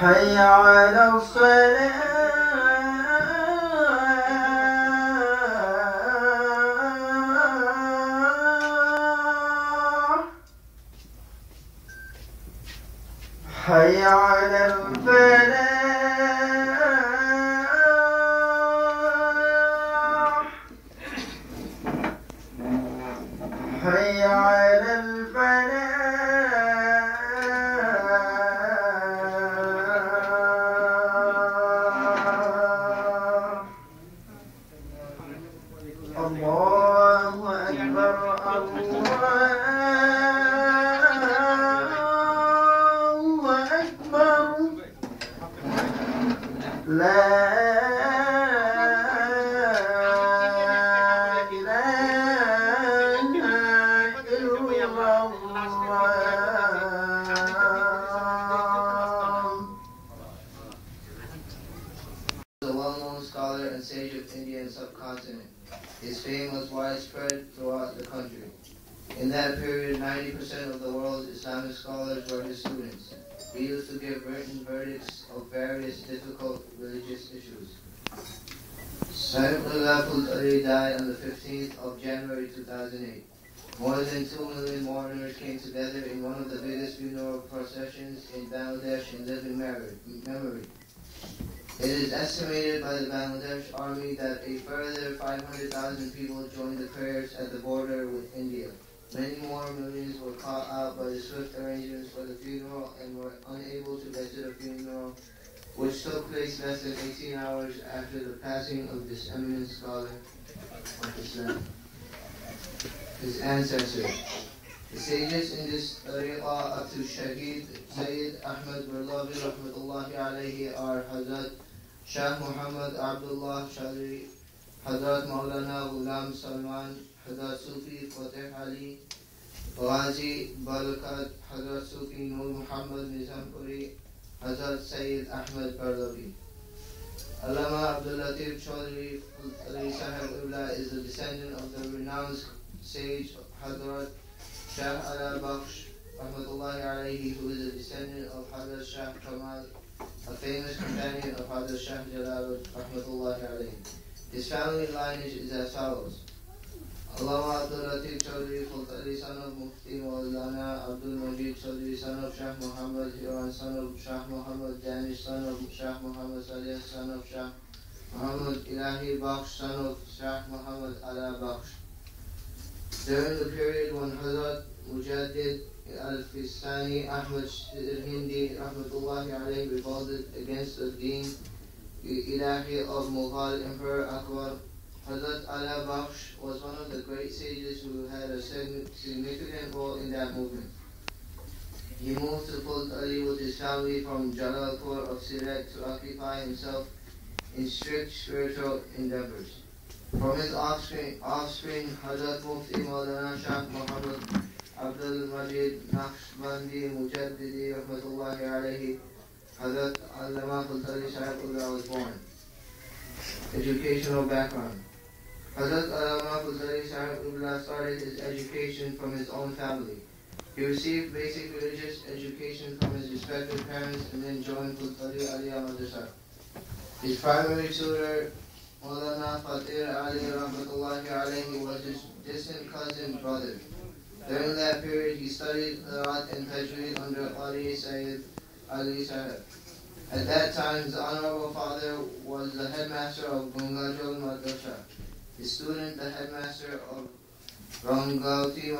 حي على الصلاة حي على الفلاح حي على scholar and sage of Indian subcontinent. His fame was widespread throughout the country. In that period, 90% of the world's Islamic scholars were his students. He used to give written verdicts of various difficult religious issues. Sayyidullah Ali died on the 15th of January 2008. More than 2 million mourners came together in one of the biggest funeral processions in Bangladesh in living memory. It is estimated by the Bangladesh army that a further 500,000 people joined the prayers at the border with India. Many more millions were caught out by the swift arrangements for the funeral and were unable to get to the funeral, which took place less than 18 hours after the passing of this eminent scholar his ancestor. The sages in this tariqah up to Shaheed Sayyid Ahmad Barlawi rahmatullahi are Hazrat Shah Muhammad Abdullah Shadri, Hazrat Maulana Ghulam Salman, Hazrat Sufi Fateh Ali, Ghazi Balakat, Hazrat Sufi Nur Muhammad Nizampuri, Hazrat Sayyid Ahmad Barlawi. Allama Abdul Latif Chaudhry Ali Sahib Ibla is a descendant of the renowned sage Hazrat Shah Ala Bakhsh Rahmatullahi alayhi, who is a descendant of Hazrat Shah Kamal, a famous companion of Hazrat Shah Jalal Rahmatullahi alayhi. His family lineage is as follows. Allama Abdul Latif Chaudhry Fultari, son of Mufti Maulana Abdul Majid Chaudhry, son of Shah Muhammad Hiran, son of Shah Muhammad Danish, son of Shah Muhammad Salih, son of Shah Muhammad Ilahi Bakhsh, son of Shah Muhammad Ala Bakhsh. During the period when Hazrat Mujaddid Alf-i-Sani Ahmad Hindi Rahmatullahi alayhi revolted against the deen Ilahi of Mughal Emperor Akbar, Hazrat Ala Bakhsh was one of the great sages who had a significant role in that movement. He moved to Fultali with his family from Jalalpur of Sirak to occupy himself in strict spiritual endeavors. From his offspring, offspring Hazrat Mufti Maulana Shah Muhammad Fultali Sahibullah was born. Educational background Hazrat Allama Fultali Sahibullah started his education from his own family. He received basic religious education from his respected parents and then joined Fultali Aliyah Madrasa. His primary tutor Maulana Fatir Ali Rahmatullahi alayhi was his distant cousin brother. During that period, he studied Qiraat and Tajweed under Qari Sayyid Ali Sahib. At that time, his honorable father was the headmaster of Gungajol Madrasa. His student, the headmaster of Rangauti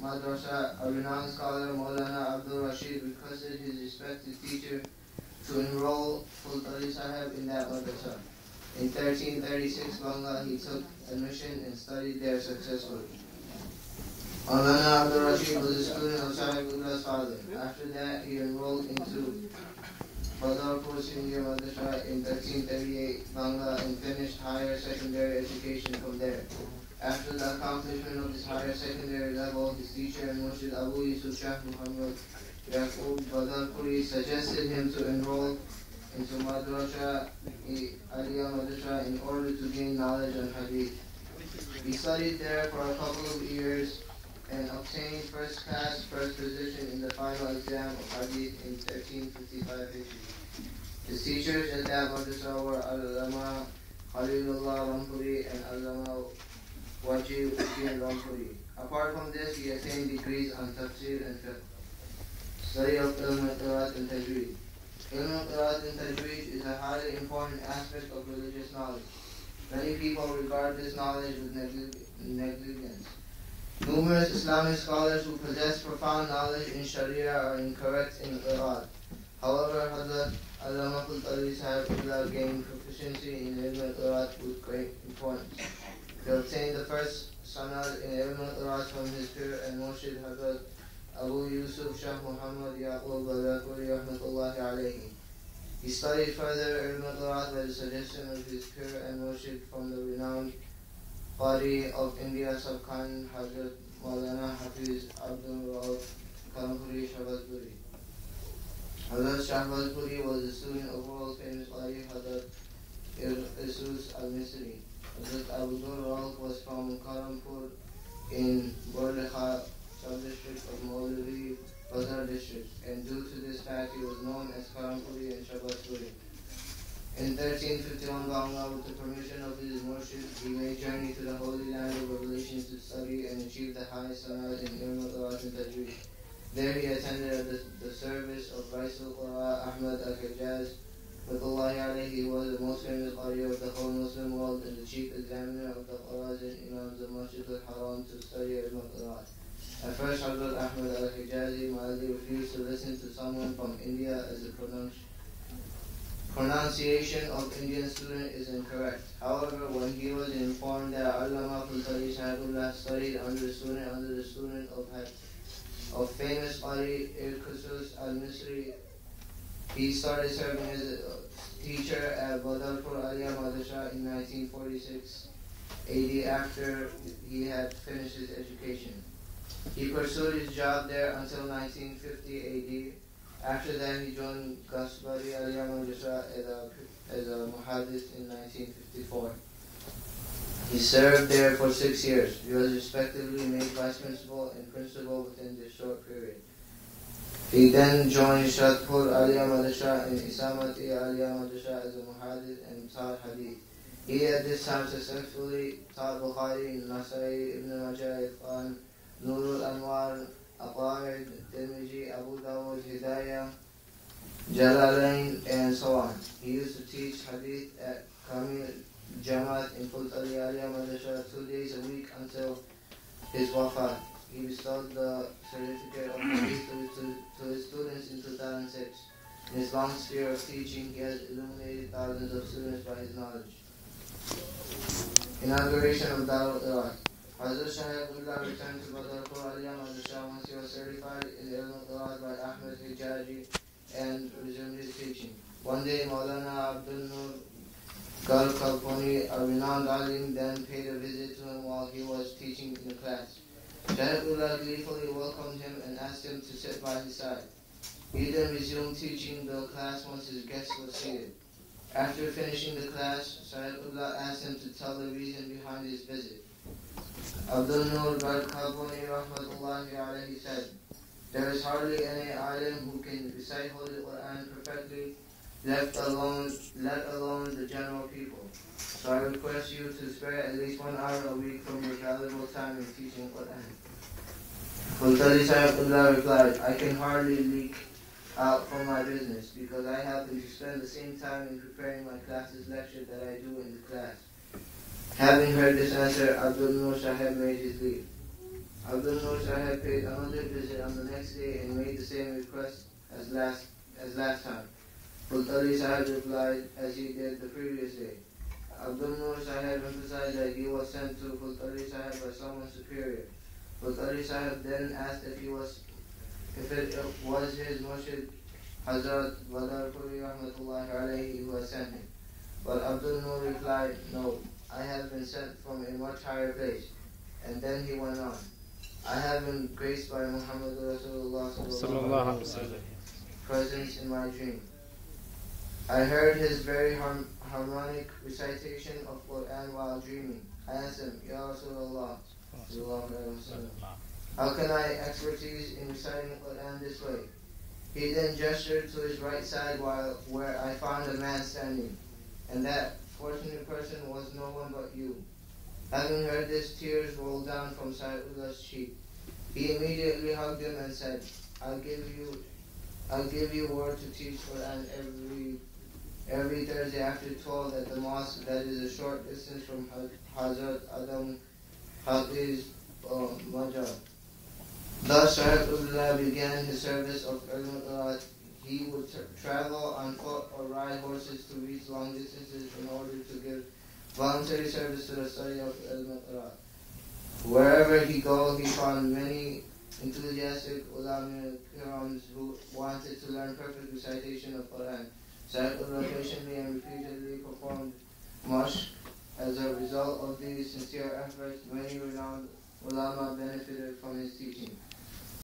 Madrasa, a renowned scholar, Maulana Abdul Rashid, requested his respected teacher to enroll Fultali Sahib in that madrasa. In 1336 Bangla, he took admission and studied there successfully. Was a student of Sahibullah's father. After that, he enrolled into Badalpur Senior Madrasa in 1338 Bangla and finished higher secondary education from there. After the accomplishment of his higher secondary level, his teacher and Murshid Abu Yusuf Shah Muhammad Yaqub Badarpuri suggested him to enroll into Madrasa Aliyah Madrasa in order to gain knowledge on Hadith. He studied there for a couple of years and obtained first class, first position in the final exam of Hadith in 1355 Hijri. His teachers at that madrasa were Al-Ulama Khalilullah Rampuri and Al-Ulama Wajib Uddin Rampuri. Apart from this, he attained degrees on tafsir and fiqh. Study of ilm al-Qiraat and tajweed. Ilm al-Qiraat and tajweed is a highly important aspect of religious knowledge. Many people regard this knowledge with negligence. Numerous Islamic scholars who possess profound knowledge in Sharia are incorrect in Qiraat. However, Hazrat Allamatul Ali Sahib gained proficiency in Ilm al-Qiraat with great importance. He obtained the first sanad in Ilm al-Qiraat from his peer and Murshid Hazrat Abu Yusuf Shah Muhammad Yaqub al-Rakuri rahmatullahi alayhi. He studied further Ilm al-Qiraat by the suggestion of his peer and Murshid from the renowned Qari of India, Sabkhan Hazrat Maulana Hafiz Abdul Rauf Karampuri Shahbazpuri. Hazrat Shahbazpuri was a student of world famous Qari Hazrat Isus al-Misri. Hazrat Abdul Rauf was from Karampur in Borlekha sub-district of Maulavi Bazar district and due to this fact he was known as Karampuri and Shahbazpuri. In 1351, Bangla, with the permission of his worship, he made journey to the Holy Land of Revelation to study and achieve the highest honors in Ilm al and Tajweed. There he attended the, the service of Raisul Qura Ahmad al-Hijaz. With Allah he was the most famous audio of the whole Muslim world and the chief examiner of the and Imams of Masjid al-Haram to study Ilm al At first, Hazrat Ahmad al-Hijazi refused to listen to someone from India as a pronunciation pronunciation of Indian student is incorrect. However, when he was informed that Allama Fultali Sahibullah studied under the student under the student of, of famous Qari Irkusus al-Misri, he started serving as a teacher at Badalpur Aliyah Madrasa in 1946 AD after he had finished his education. He pursued his job there until 1950 AD after that, he joined Gachbari Aliyah Madrasa as a, as a muhaddith in 1954. He served there for six years. He was respectively made vice principal and principal within this short period. He then joined Shadpur Aliyah Madrasa and Ichamati Aliyah Madrasa as a muhaddith and taught hadith. He at this time successfully taught Bukhari, Nasai, Ibn Majah, Ifan, Nurul Anwar, Tirmidhi, Abu Dawud, Hidayah, Jalalain, and so on. He used to teach hadith at Kamil Jamaat in Fultali Aliyah Madrasa two days a week until his wafat. He bestowed the certificate of hadith to, to, to his students in 2006. In his long sphere of teaching, he has illuminated thousands of students by his knowledge. Inauguration of Darul Iraq. Hazrat Shahidullah returned to Badalpur Aliyah Madrasa once he was certified in Ilm al by Ahmed Hijazi and resumed his teaching. One day Maulana Abdul Nur Gal Kalponi, a renowned alim, then paid a visit to him while he was teaching in the class. Shahidullah gleefully welcomed him and asked him to sit by his side. He then resumed teaching the class once his guest was seated. After finishing the class, Shahidullah asked him to tell the reason behind his visit. Abdul Nur Barkhabuni rahmatullahi alayhi said, There is hardly any alim who can recite Holy Quran perfectly, let alone, let alone the general people. So I request you to spare at least one hour a week from your valuable time in teaching Quran. Fultali Sahibullah replied, I can hardly leak out from my business because I happen to spend the same time in preparing my class's lecture that I do in the class. Having heard this answer, Abdul Nur Sahib made his leave. Abdul Nur Sahib paid another visit on the next day and made the same request as last as last time. Fultali Sahib replied as he did the previous day. Abdul Nur Sahib emphasized that he was sent to Fultali Sahib by someone superior. Fultali Sahib then asked if he was if it was his Murshid Hazrat Badarpuri Rahmatullahi alayhi who had sent him. But Abdul Nur replied, no, I have been sent from a much higher place. And then he went on. I have been graced by Muhammad Rasulullah presence in my dream. I heard his very harmonic recitation of Quran while dreaming. I asked him, Ya Rasulullah, How can I expertise in reciting Quran this way? He then gestured to his right side while where I found a man standing, and that fortunate person was no one but you. Having heard this, tears rolled down from Saidullah's cheek. He immediately hugged him and said, I'll give you I'll give you word to teach Quran every every Thursday after 12 at the mosque that is a short distance from Hazrat Adam Hafiz uh, Majah. Thus Sahibullah began his service of ilm He would tra- travel on foot or ride horses to reach long distances in order to give voluntary service to the study of ilm Wherever he go, he found many enthusiastic ulama kirams who wanted to learn perfect recitation of Quran. Sahibullah patiently and repeatedly performed much. As a result of these sincere efforts, many renowned ulama benefited from his teaching.